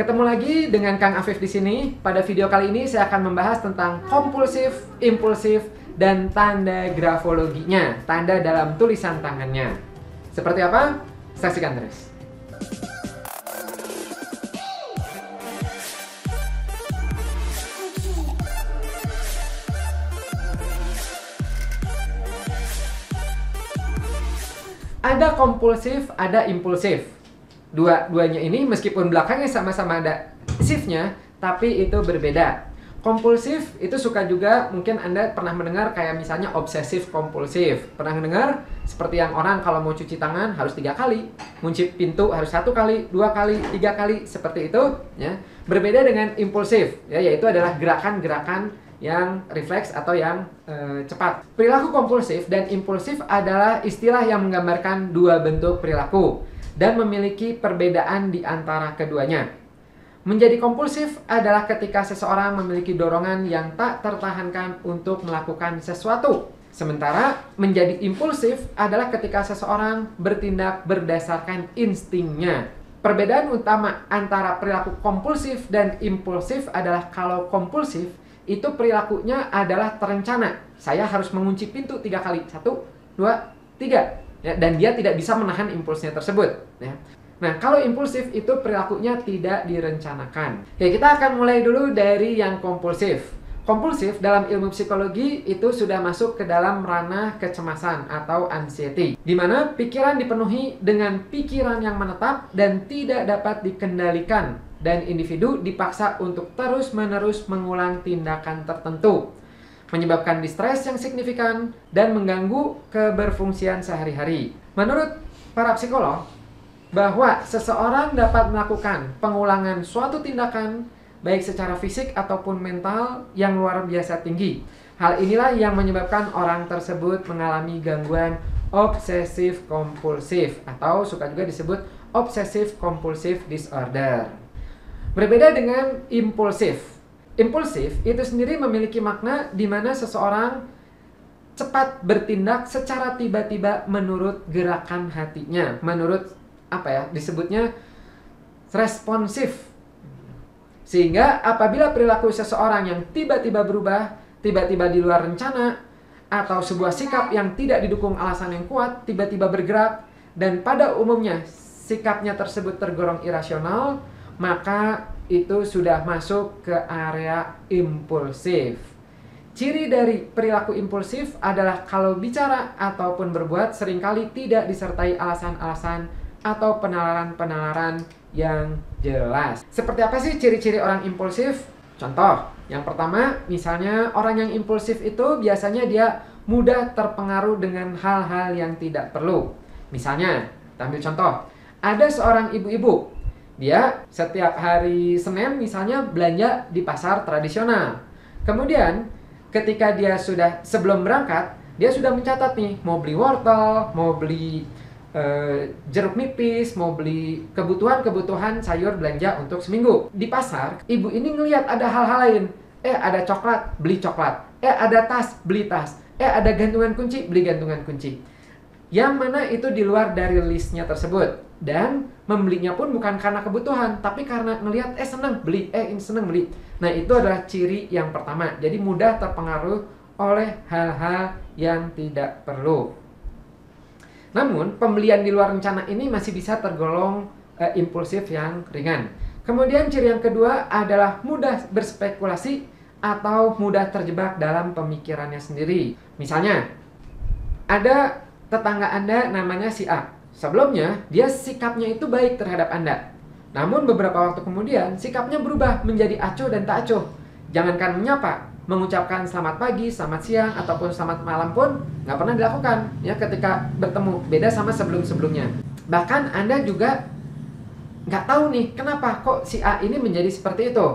Ketemu lagi dengan Kang Afif di sini. Pada video kali ini saya akan membahas tentang kompulsif, impulsif, dan tanda grafologinya, tanda dalam tulisan tangannya. Seperti apa? Saksikan terus. Ada kompulsif, ada impulsif. Dua-duanya ini meskipun belakangnya sama-sama ada shiftnya, tapi itu berbeda. Kompulsif itu suka juga mungkin Anda pernah mendengar kayak misalnya obsesif kompulsif. Pernah mendengar seperti yang orang kalau mau cuci tangan harus tiga kali, ngunci pintu harus satu kali, dua kali, tiga kali seperti itu. Ya berbeda dengan impulsif, ya yaitu adalah gerakan-gerakan yang refleks atau yang e, cepat. Perilaku kompulsif dan impulsif adalah istilah yang menggambarkan dua bentuk perilaku dan memiliki perbedaan di antara keduanya. Menjadi kompulsif adalah ketika seseorang memiliki dorongan yang tak tertahankan untuk melakukan sesuatu. Sementara menjadi impulsif adalah ketika seseorang bertindak berdasarkan instingnya. Perbedaan utama antara perilaku kompulsif dan impulsif adalah kalau kompulsif itu perilakunya adalah terencana. Saya harus mengunci pintu tiga kali. Satu, dua, tiga. Ya, dan dia tidak bisa menahan impulsnya tersebut. Ya. Nah, kalau impulsif itu perilakunya tidak direncanakan. Oke, kita akan mulai dulu dari yang kompulsif. Kompulsif dalam ilmu psikologi itu sudah masuk ke dalam ranah kecemasan atau anxiety, di mana pikiran dipenuhi dengan pikiran yang menetap dan tidak dapat dikendalikan, dan individu dipaksa untuk terus-menerus mengulang tindakan tertentu, menyebabkan distres yang signifikan dan mengganggu keberfungsian sehari-hari. Menurut para psikolog, bahwa seseorang dapat melakukan pengulangan suatu tindakan baik secara fisik ataupun mental yang luar biasa tinggi. Hal inilah yang menyebabkan orang tersebut mengalami gangguan obsesif kompulsif atau suka juga disebut obsesif kompulsif disorder. Berbeda dengan impulsif. Impulsif itu sendiri memiliki makna di mana seseorang cepat bertindak secara tiba-tiba menurut gerakan hatinya, menurut apa ya disebutnya responsif. Sehingga apabila perilaku seseorang yang tiba-tiba berubah tiba-tiba di luar rencana atau sebuah sikap yang tidak didukung alasan yang kuat tiba-tiba bergerak dan pada umumnya sikapnya tersebut tergolong irasional maka itu sudah masuk ke area impulsif Ciri dari perilaku impulsif adalah kalau bicara ataupun berbuat sering kali tidak disertai alasan-alasan atau penalaran-penalaran yang jelas. Seperti apa sih ciri-ciri orang impulsif? Contoh, yang pertama, misalnya orang yang impulsif itu biasanya dia mudah terpengaruh dengan hal-hal yang tidak perlu. Misalnya, ambil contoh, ada seorang ibu-ibu, dia setiap hari Senin misalnya belanja di pasar tradisional. Kemudian, ketika dia sudah sebelum berangkat, dia sudah mencatat nih, mau beli wortel, mau beli uh, jeruk nipis, mau beli kebutuhan-kebutuhan sayur belanja untuk seminggu. Di pasar, ibu ini ngelihat ada hal-hal lain. Eh, ada coklat, beli coklat. Eh, ada tas, beli tas. Eh, ada gantungan kunci, beli gantungan kunci. Yang mana itu di luar dari listnya tersebut. Dan membelinya pun bukan karena kebutuhan, tapi karena ngelihat, eh seneng beli, eh ini seneng beli. Nah, itu adalah ciri yang pertama. Jadi mudah terpengaruh oleh hal-hal yang tidak perlu. Namun, pembelian di luar rencana ini masih bisa tergolong uh, impulsif yang ringan. Kemudian ciri yang kedua adalah mudah berspekulasi atau mudah terjebak dalam pemikirannya sendiri. Misalnya, ada tetangga Anda namanya si A. Sebelumnya, dia sikapnya itu baik terhadap Anda. Namun beberapa waktu kemudian, sikapnya berubah menjadi acuh dan tak acuh. Jangankan menyapa, mengucapkan selamat pagi, selamat siang, ataupun selamat malam pun nggak pernah dilakukan ya ketika bertemu beda sama sebelum-sebelumnya. Bahkan Anda juga nggak tahu nih kenapa kok si A ini menjadi seperti itu.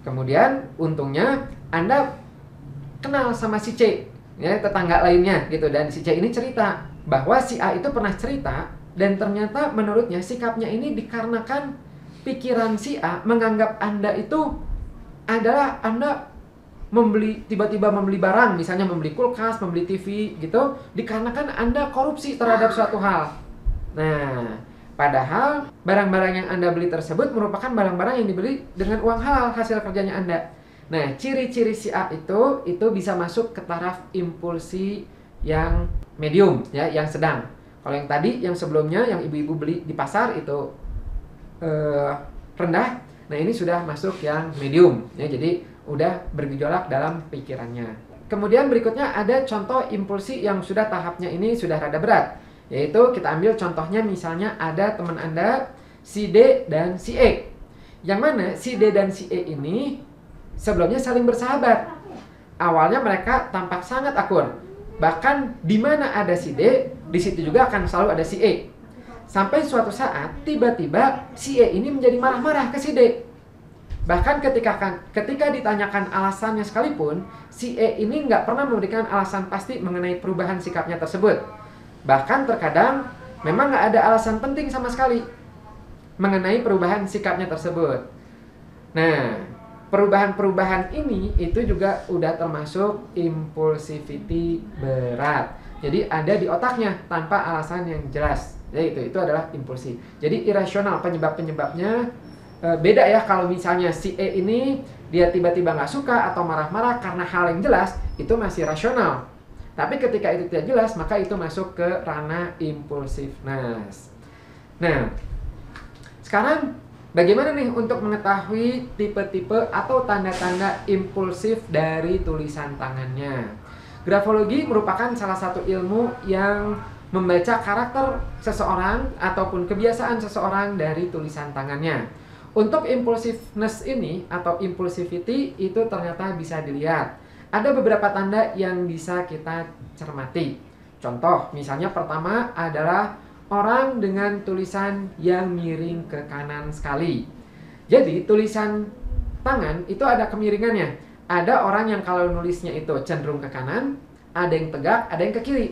Kemudian untungnya Anda kenal sama si C ya tetangga lainnya gitu dan si C ini cerita bahwa si A itu pernah cerita dan ternyata menurutnya sikapnya ini dikarenakan pikiran si A menganggap Anda itu adalah Anda membeli tiba-tiba membeli barang, misalnya membeli kulkas, membeli TV gitu, dikarenakan Anda korupsi terhadap suatu hal. Nah, Padahal barang-barang yang Anda beli tersebut merupakan barang-barang yang dibeli dengan uang halal hasil kerjanya Anda. Nah, ciri-ciri si A itu itu bisa masuk ke taraf impulsi yang medium ya, yang sedang. Kalau yang tadi yang sebelumnya yang ibu-ibu beli di pasar itu eh, rendah, nah ini sudah masuk yang medium ya. Jadi udah bergejolak dalam pikirannya. Kemudian berikutnya ada contoh impulsi yang sudah tahapnya ini sudah rada berat yaitu kita ambil contohnya misalnya ada teman Anda si D dan si E. Yang mana si D dan si E ini sebelumnya saling bersahabat. Awalnya mereka tampak sangat akur. Bahkan di mana ada si D, di situ juga akan selalu ada si E. Sampai suatu saat tiba-tiba si E ini menjadi marah-marah ke si D. Bahkan ketika kan, ketika ditanyakan alasannya sekalipun, si E ini nggak pernah memberikan alasan pasti mengenai perubahan sikapnya tersebut. Bahkan terkadang memang nggak ada alasan penting sama sekali mengenai perubahan sikapnya tersebut. Nah, perubahan-perubahan ini itu juga udah termasuk impulsivity berat. Jadi ada di otaknya tanpa alasan yang jelas. Jadi itu itu adalah impulsi. Jadi irasional penyebab-penyebabnya e, beda ya kalau misalnya si E ini dia tiba-tiba nggak suka atau marah-marah karena hal yang jelas itu masih rasional. Tapi ketika itu tidak jelas, maka itu masuk ke ranah impulsiveness. Nah, sekarang bagaimana nih untuk mengetahui tipe-tipe atau tanda-tanda impulsif dari tulisan tangannya? Grafologi merupakan salah satu ilmu yang membaca karakter seseorang ataupun kebiasaan seseorang dari tulisan tangannya. Untuk impulsiveness ini atau impulsivity itu ternyata bisa dilihat ada beberapa tanda yang bisa kita cermati. Contoh, misalnya pertama adalah orang dengan tulisan yang miring ke kanan sekali. Jadi, tulisan tangan itu ada kemiringannya. Ada orang yang kalau nulisnya itu cenderung ke kanan, ada yang tegak, ada yang ke kiri.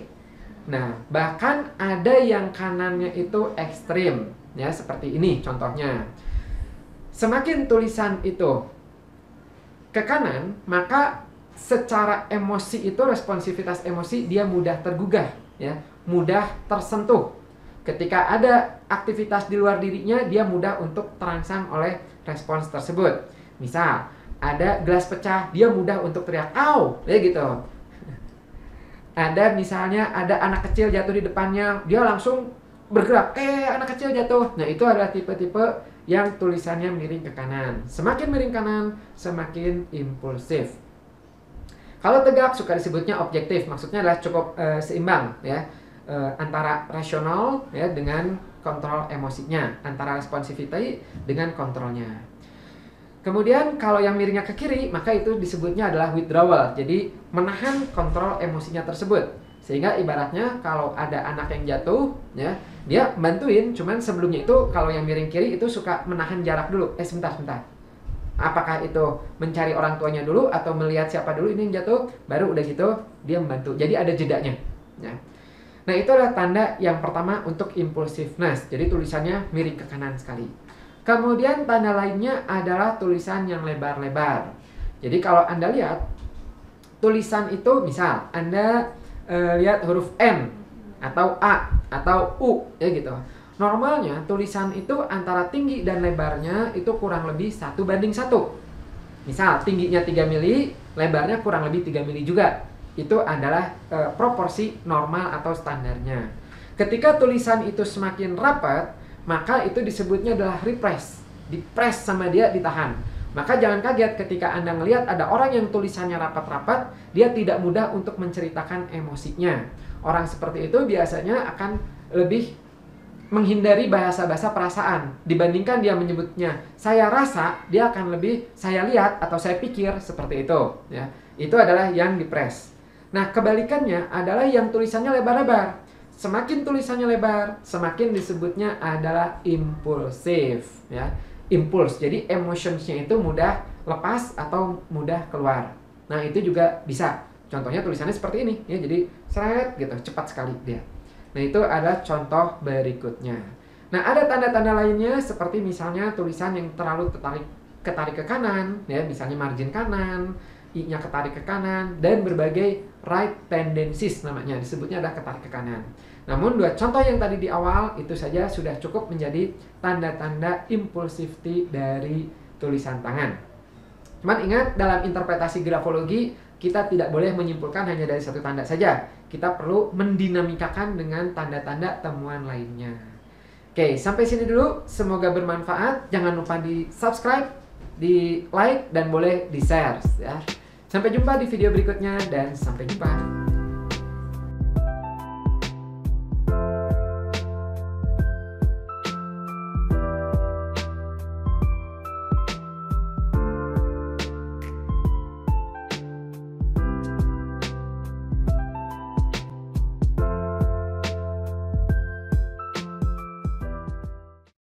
Nah, bahkan ada yang kanannya itu ekstrim, ya seperti ini contohnya. Semakin tulisan itu ke kanan, maka secara emosi itu responsivitas emosi dia mudah tergugah ya mudah tersentuh ketika ada aktivitas di luar dirinya dia mudah untuk terangsang oleh respons tersebut misal ada gelas pecah dia mudah untuk teriak au! Ya gitu. Ada misalnya ada anak kecil jatuh di depannya dia langsung bergerak eh anak kecil jatuh. Nah itu adalah tipe-tipe yang tulisannya miring ke kanan. Semakin miring kanan semakin impulsif. Kalau tegak suka disebutnya objektif, maksudnya adalah cukup uh, seimbang ya. Uh, antara rasional ya dengan kontrol emosinya, antara responsivity dengan kontrolnya. Kemudian kalau yang miringnya ke kiri, maka itu disebutnya adalah withdrawal. Jadi menahan kontrol emosinya tersebut. Sehingga ibaratnya kalau ada anak yang jatuh, ya, dia bantuin, cuman sebelumnya itu kalau yang miring kiri itu suka menahan jarak dulu. Eh sebentar, sebentar apakah itu mencari orang tuanya dulu atau melihat siapa dulu ini yang jatuh baru udah gitu dia membantu jadi ada jedanya ya. nah itu adalah tanda yang pertama untuk impulsiveness jadi tulisannya miring ke kanan sekali kemudian tanda lainnya adalah tulisan yang lebar-lebar jadi kalau anda lihat tulisan itu misal anda uh, lihat huruf N atau A atau U ya gitu Normalnya tulisan itu antara tinggi dan lebarnya itu kurang lebih satu banding satu. Misal tingginya 3 mili, lebarnya kurang lebih 3 mili juga. Itu adalah e, proporsi normal atau standarnya. Ketika tulisan itu semakin rapat, maka itu disebutnya adalah repress. Dipress sama dia ditahan. Maka jangan kaget ketika Anda melihat ada orang yang tulisannya rapat-rapat, dia tidak mudah untuk menceritakan emosinya. Orang seperti itu biasanya akan lebih menghindari bahasa-bahasa perasaan dibandingkan dia menyebutnya saya rasa dia akan lebih saya lihat atau saya pikir seperti itu ya itu adalah yang dipres nah kebalikannya adalah yang tulisannya lebar-lebar semakin tulisannya lebar semakin disebutnya adalah impulsif ya. Impuls jadi emotionsnya itu mudah lepas atau mudah keluar. Nah itu juga bisa. Contohnya tulisannya seperti ini ya. Jadi seret gitu. Cepat sekali dia. Nah, itu adalah contoh berikutnya. Nah, ada tanda-tanda lainnya seperti misalnya tulisan yang terlalu tertarik ketarik ke kanan, ya, misalnya margin kanan, i-nya ketarik ke kanan dan berbagai right tendencies namanya, disebutnya adalah ketarik ke kanan. Namun dua contoh yang tadi di awal itu saja sudah cukup menjadi tanda-tanda impulsivity dari tulisan tangan. Cuman ingat dalam interpretasi grafologi kita tidak boleh menyimpulkan hanya dari satu tanda saja. Kita perlu mendinamikakan dengan tanda-tanda temuan lainnya. Oke, sampai sini dulu. Semoga bermanfaat. Jangan lupa di subscribe, di like, dan boleh di share. Ya. Sampai jumpa di video berikutnya dan sampai jumpa.